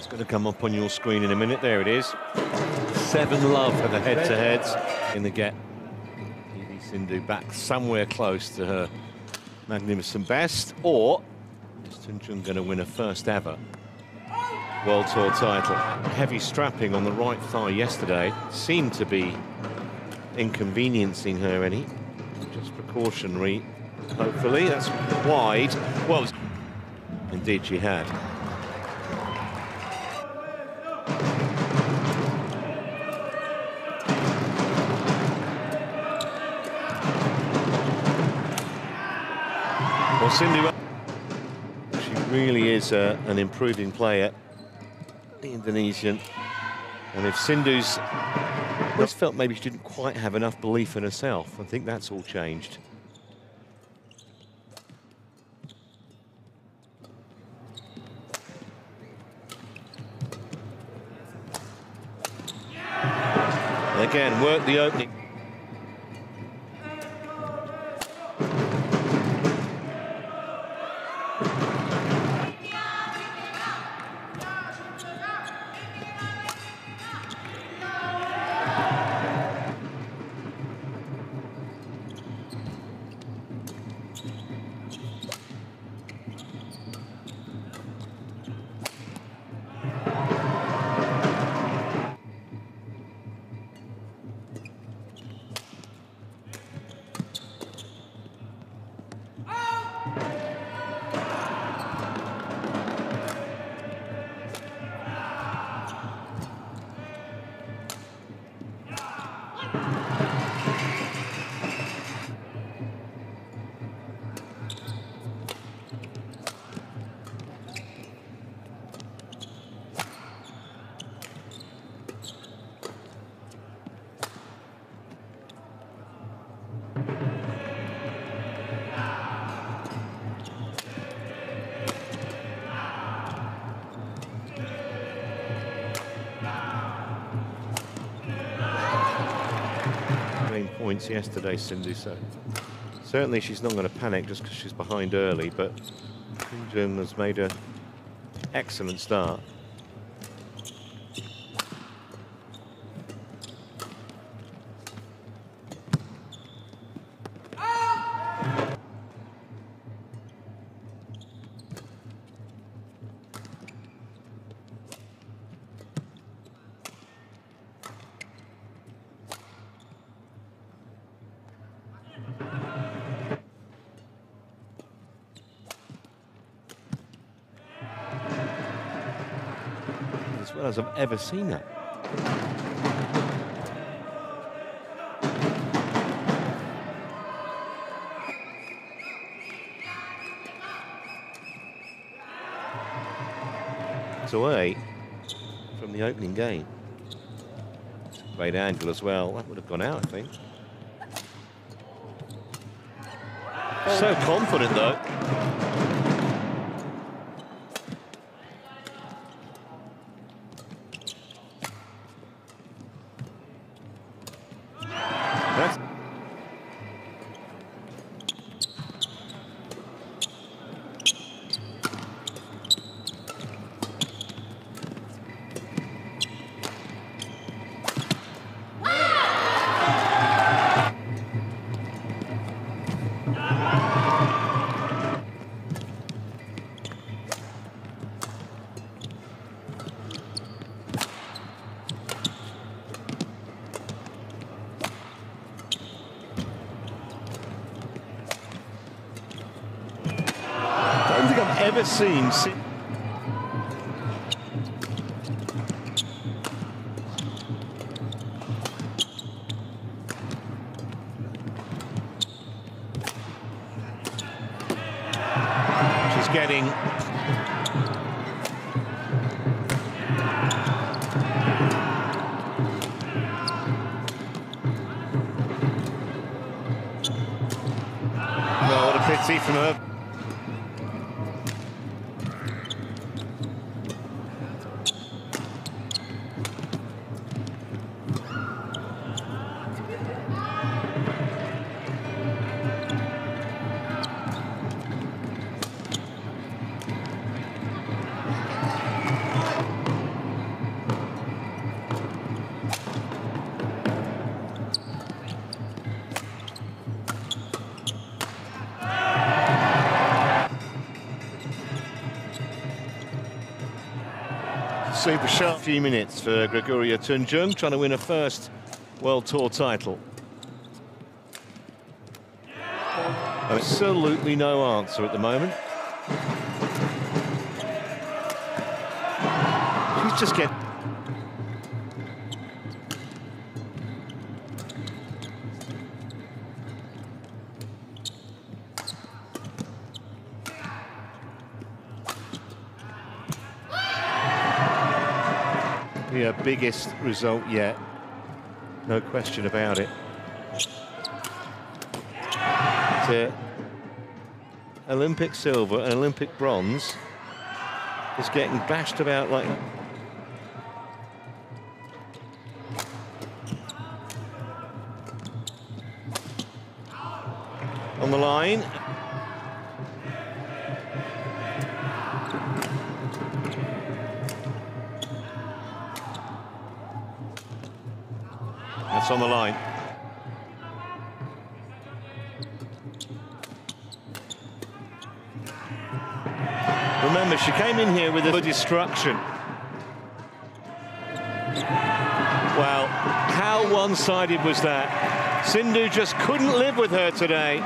It's going to come up on your screen in a minute. There it is. Seven love for the head-to-heads in the get. PV Sindhu back somewhere close to her magnificent best, or is Tunjung going to win a first ever World Tour title? Heavy strapping on the right thigh yesterday seemed to be inconveniencing her any. Just precautionary, hopefully. That's wide. Well, indeed she had. Well, Sindhu, she really is uh, an improving player, the Indonesian. And if Sindhu's always felt maybe she didn't quite have enough belief in herself. I think that's all changed. Again, work the opening. Points yesterday, Sindhu, so certainly she's not going to panic just because she's behind early, but Jun has made an excellent start. Well as I've ever seen that. It's away from the opening game. Great angle as well. That would have gone out, I think. So confident, though. Ever seen. She's getting what a pity from her. Super sharp few minutes for Gregoria Tunjung, trying to win a first World Tour title. Absolutely no answer at the moment. She's just getting... Yeah, biggest result yet. No question about it. To Olympic silver and Olympic bronze is getting bashed about like on the line That's on the line. Remember, she came in here with a destruction. Well, how one-sided was that? Sindhu just couldn't live with her today.